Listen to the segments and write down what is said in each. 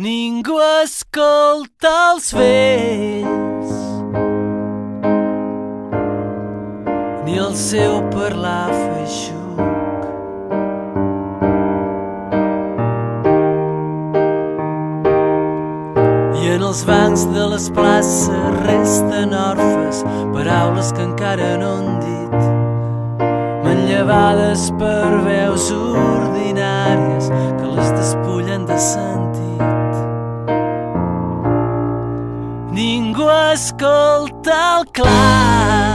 Ningú escolta els vells ni el seu parlar feixuc. I en els bancs de les places resten orfes paraules que encara no han dit manllevades per veus ordinàries Ningú escolta el clar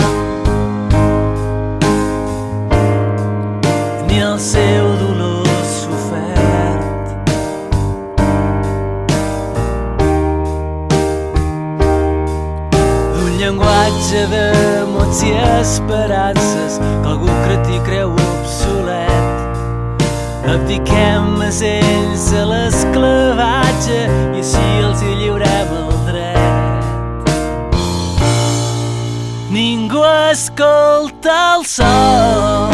ni el seu dolor sofert. D'un llenguatge de mots i esperances que algú cretí creu obsolet. Abdiquem a ells a l'esclavatge Ningú escolta el sol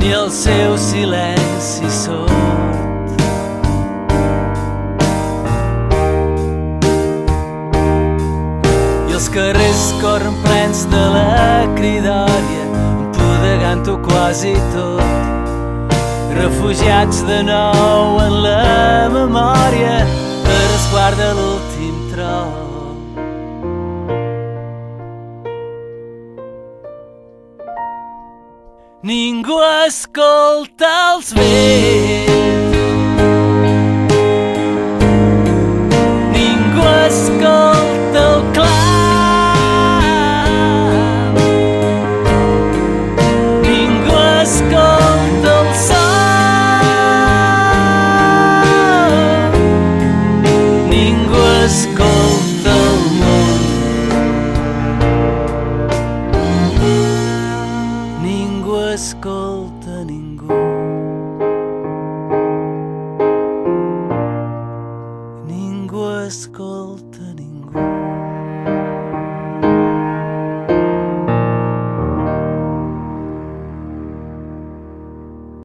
ni el seu silenci sord. I els carrers corren plens de la cridòria, empodegant-ho quasi tot. Refugiats de nou en la memòria, que resguarda l'últim tron. Ningú escolta els vells escolta ningú. Ningú escolta ningú.